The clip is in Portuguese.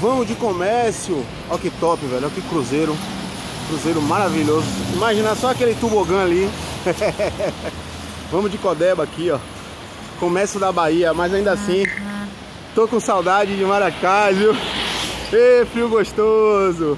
Vamos de comércio. Olha que top, velho. Olha que cruzeiro. Cruzeiro maravilhoso. Imagina só aquele tubogã ali. vamos de Codeba aqui, ó. Comércio da Bahia, mas ainda ah, assim, ah. tô com saudade de Maracás, viu? Ê, frio gostoso.